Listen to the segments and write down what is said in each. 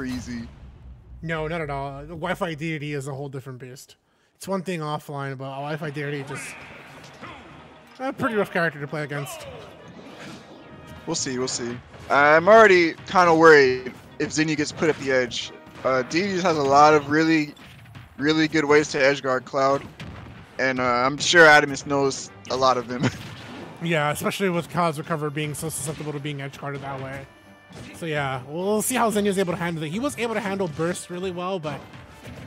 easy. No, not at all. The Wi-Fi DDD is a whole different beast. It's one thing offline, but Wi-Fi DDD just a pretty rough character to play against. We'll see. We'll see. I'm already kind of worried if Zenyou gets put at the edge. Uh, just has a lot of really, really good ways to edge guard Cloud, and uh, I'm sure Atomsk knows a lot of them. yeah, especially with Cloud's recover being so susceptible to being edge guarded that way. So yeah, we'll see how Zenyou's able to handle it. He was able to handle burst really well, but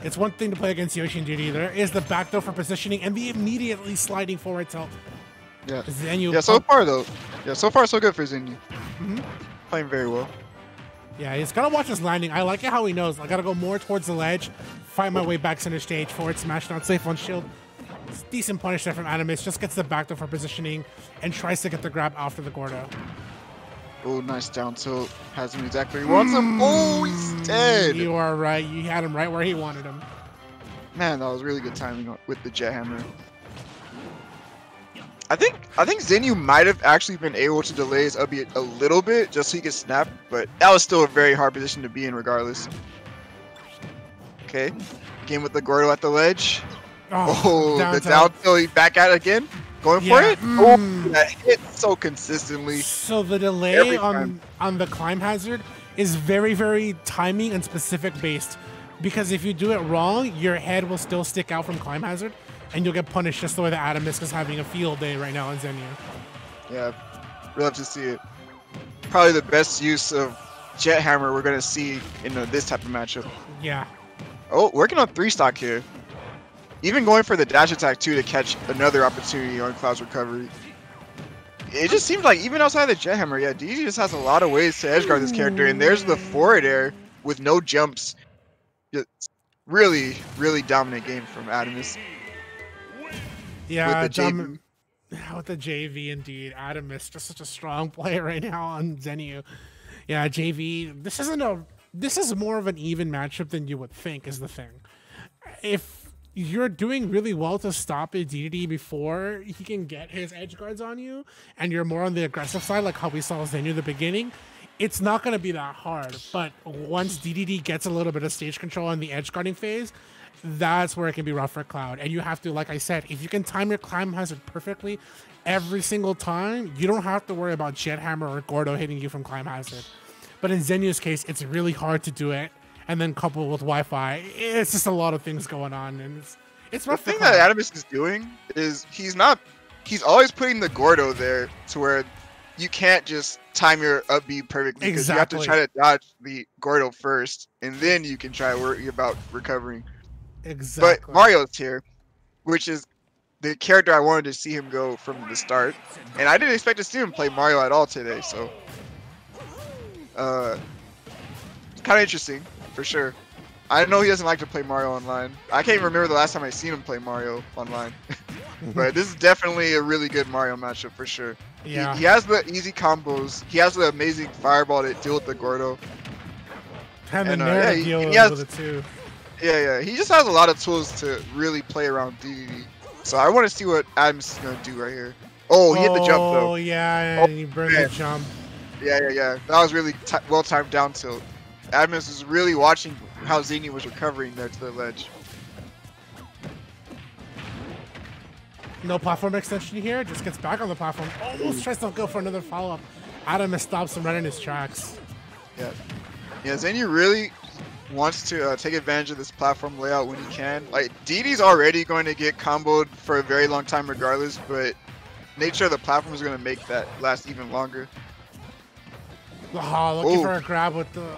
it's one thing to play against Yoshi and DD. There is the back door for positioning and the immediately sliding forward tilt. Yeah. Zenyou yeah, so far though. Yeah, so far so good for Zenyou. Mm -hmm. Playing very well. Yeah, he's gotta watch his landing. I like it how he knows. I gotta go more towards the ledge, find my way back center stage, forward smash, not safe on shield. It's decent punish there from Atomsk. Just gets the back door for positioning and tries to get the grab after the Gordo. Oh, nice down tilt. Has him exactly where he wants him. Oh, he's dead. You are right. You had him right where he wanted him. Man, that was really good timing with the jet hammer. I think I think Zenyou might have actually been able to delay his up B a little bit just so he could snap, but that was still a very hard position to be in regardless. Okay, game with the Gordo at the ledge. Oh, oh down the down tilt, back at it again. Going yeah. for it? Mm. Oh, that hit so consistently. So the delay on on the Climhazzard is very, very timing and specific based. Because if you do it wrong, your head will still stick out from Climhazzard, and you'll get punished just the way that Atomsk is having a field day right now on Zenyou. Yeah, we'll have to see it. Probably the best use of Jet Hammer we're gonna see in this type of matchup. Yeah. Oh, working on three stock here. Even going for the dash attack too to catch another opportunity on Cloud's recovery. It just seems like even outside the jet hammer, yeah, DG just has a lot of ways to edgeguard this character, and there's the forward air with no jumps. Just really, really dominant game from Atomsk. Yeah, with the, JV. with the JV indeed. Atomsk just such a strong player right now on Zenyou. Yeah, JV. This isn't a. This is more of an even matchup than you would think. Is the thing. If you're doing really well to stop DDD before he can get his edge guards on you, and you're more on the aggressive side, like how we saw Zenyou in the beginning, it's not going to be that hard. But once DDD gets a little bit of stage control in the edge guarding phase, that's where it can be rough for Cloud. And you have to, like I said, if you can time your Climhazzard perfectly every single time, you don't have to worry about Jet Hammer or Gordo hitting you from Climhazzard. But in Zenyou's case, it's really hard to do it and then coupled with Wi-Fi, it's just a lot of things going on, and it's it's rough. The thing that Atomsk is doing is he's not he's always putting the Gordo there to where you can't just time your up B perfectly because exactly. you have to try to dodge the Gordo first, and then you can try worry about recovering. Exactly. But Mario's here, which is the character I wanted to see him go from the start, and I didn't expect to see him play Mario at all today. So, uh, kind of interesting for sure. I know he doesn't like to play Mario online. I can't even remember the last time I seen him play Mario online. but this is definitely a really good Mario matchup for sure. Yeah. He, he, has the easy combos. He has the amazing fireball to deal with the Gordo. And, and the uh, yeah, he, deal he has, with it too. Yeah, yeah. He just has a lot of tools to really play around DDD. So I want to see what Atomsk is going to do right here. Oh, he oh, hit the jump though. Oh, yeah, and oh, he burned man. the jump. Yeah, yeah, yeah. That was really well timed down tilt. Atomsk was really watching how Zenyou was recovering there to the ledge. No platform extension here. Just gets back on the platform. Almost tries to go for another follow-up. Atomsk stops him right in his tracks. Yeah. Yeah, Zenyou really wants to uh, take advantage of this platform layout when he can. Like, DD's already going to get comboed for a very long time regardless, but nature of the platform is going to make that last even longer. Oh, looking Ooh. for a grab with the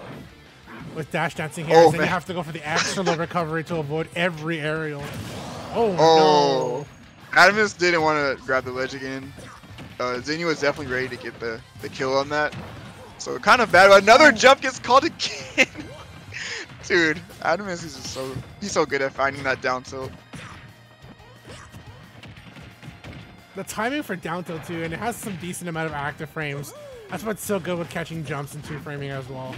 with dash dancing here. Oh, then you have to go for the extra recovery to avoid every aerial. Oh, oh. no. Atomsk didn't want to grab the ledge again. Uh, was definitely ready to get the, the kill on that. So kind of bad. Another jump gets called again. Dude, Atomsk is just so he's so good at finding that down tilt. The timing for down tilt too, and it has some decent amount of active frames. That's what's so good with catching jumps and two framing as well.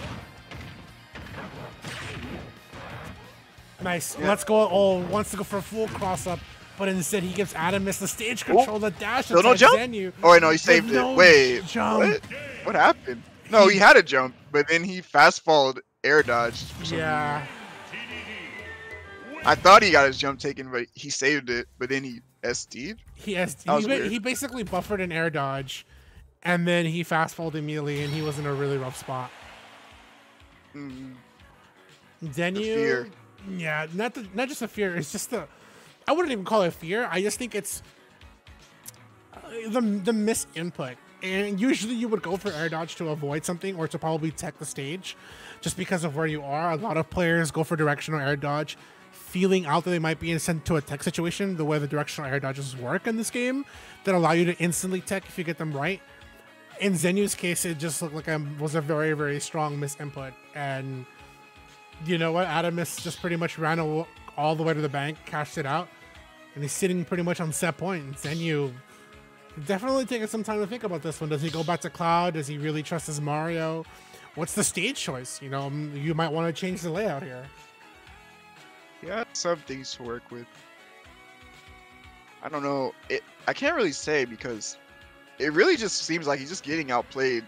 Nice. Yeah. Let's go. Oh, wants to go for a full cross up, but instead he gives Atomsk the stage control, the dash no, no jump? Oh, wait, no, he saved it. No Wait, jump. What? what happened? No, he had a jump, but then he fast followed air dodged. Yeah. I thought he got his jump taken, but he saved it. But then he SD'd. He SD'd. He, he basically buffered an air dodge, and then he fast folded immediately, and he was in a really rough spot. Mm. Zenyou, yeah, not the, not just a fear. It's just the, I wouldn't even call it fear. I just think it's uh, the the miss input. And usually you would go for air dodge to avoid something or to probably tech the stage, just because of where you are. A lot of players go for directional air dodge, feeling out that they might be sent to a tech situation. The way the directional air dodges work in this game, that allow you to instantly tech if you get them right. In Zenyou's case, it just looked like it was a very very strong miss input and you know what? Atomsk just pretty much ran all the way to the bank, cashed it out, and he's sitting pretty much on set points. And you definitely taking some time to think about this one. Does he go back to Cloud? Does he really trust his Mario? What's the stage choice? You know, you might want to change the layout here. Yeah, some things to work with. I don't know. It I can't really say because it really just seems like he's just getting outplayed.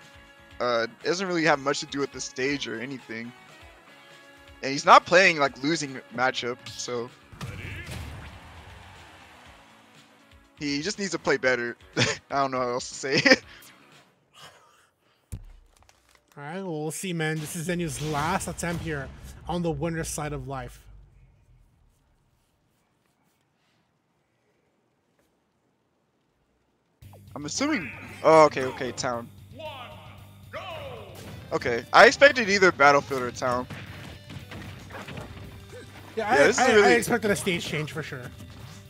Uh, doesn't really have much to do with the stage or anything. And he's not playing like losing matchup, so he just needs to play better. I don't know what else to say. Alright, well, we'll see, man. This is Zenyou's last attempt here on the winner's side of life. I'm assuming. Oh, okay, okay, town. Okay, I expected either battlefield or town. Yeah, yeah I, I, really... I expected a stage change for sure.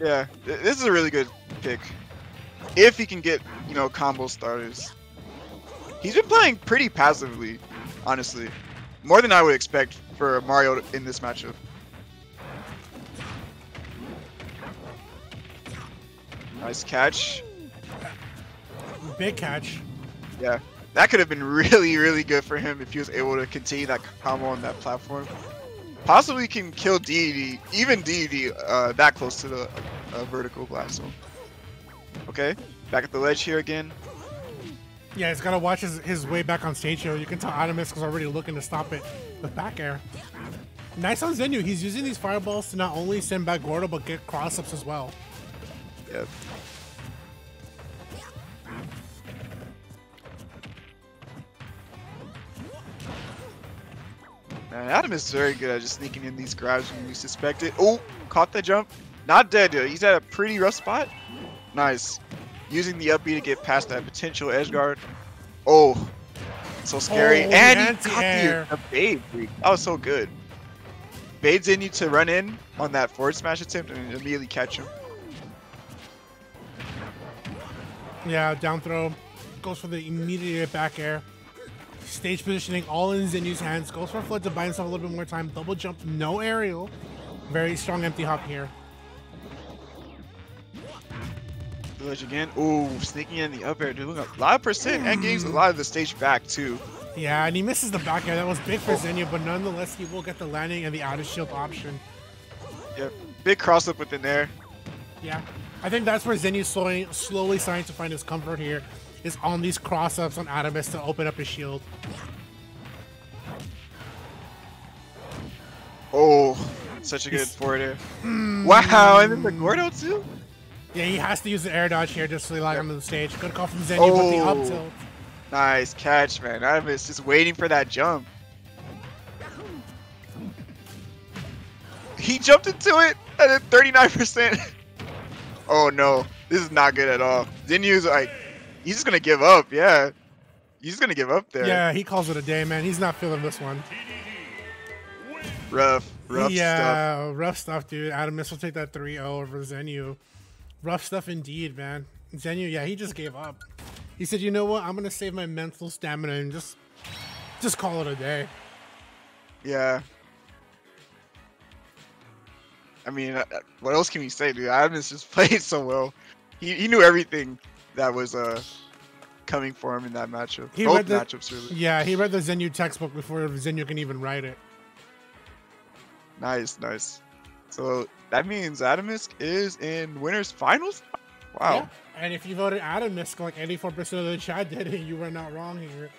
Yeah, this is a really good pick. If he can get, you know, combo starters. He's been playing pretty passively, honestly. More than I would expect for Mario in this matchup. Nice catch. Big catch. Yeah. That could have been really, really good for him if he was able to continue that combo on that platform possibly can kill Deity, even Deity, uh, that close to the uh, vertical blast zone. Okay, back at the ledge here again. Yeah, he's got to watch his, his way back on stage here. You can tell Atomsk is already looking to stop it with back air. Nice on Zenyou. He's using these fireballs to not only send back Gordo, but get cross-ups as well. Yep. Man, Adam is very good at just sneaking in these grabs when you suspect it. Oh, caught the jump. Not dead, dude. He's at a pretty rough spot. Nice. Using the up B to get past that potential edge guard. Oh, so scary. Oh, and he got the, the bait. That was so good. Bait's in you to run in on that forward smash attempt and immediately catch him. Yeah, down throw. Goes for the immediate back air. Stage positioning all in Zenyou's hands. Goes for FLUDD to buy himself a little bit more time. Double jump, no aerial. Very strong empty hop here. Village again. Ooh, sneaking in the up air, doing a lot of percent and gains a lot of the stage back too. Yeah, and he misses the back air. That was big for Zenyou, but nonetheless, he will get the landing and the out of shield option. Yeah, big cross up within there. Yeah, I think that's where Zenyou's slowly, slowly starting to find his comfort here is on these cross-ups on Atomsk to open up his shield. Oh, such a good forward air. Mm, wow, and then the Gordo too? Yeah, he has to use the air dodge here just to lag yep. onto the stage. Good call from Zenyou, oh, but the up oh. tilt. Nice catch, man. Atomsk just waiting for that jump. He jumped into it at 39%. oh no, this is not good at all. Zenyou's like he's just gonna give up. Yeah, he's gonna give up there. Yeah, he calls it a day, man. He's not feeling this one. Rough, rough yeah, stuff. rough stuff, dude. Atomsk will take that 3-0 over Zenyou. Rough stuff indeed, man. Zenyou, yeah, he just gave up. He said, "You know what? I'm gonna save my mental stamina and just, just call it a day." Yeah. I mean, uh, what else can we say, dude? Atomsk just played so well. He he knew everything that was uh coming for him in that matchup. He Both read the, matchups really. Yeah, he read the Zenyou textbook before Zenyou can even write it. Nice, nice. So that means Atomsk is in winners finals. Wow. Yeah. And if you voted Atomsk, like 84% of the chat did, you were not wrong here.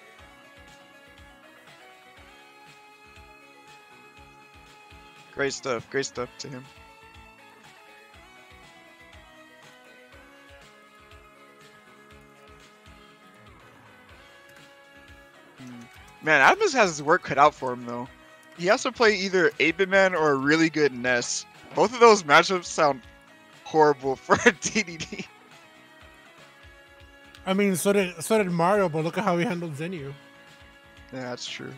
Great stuff. Great stuff to him. Man, Atomsk has his work cut out for him though. He has to play either 8 Man or a really good Ness. Both of those matchups sound horrible for a DDD. I mean, so did so did Mario, but look at how he handled Zenyou. Yeah, that's true.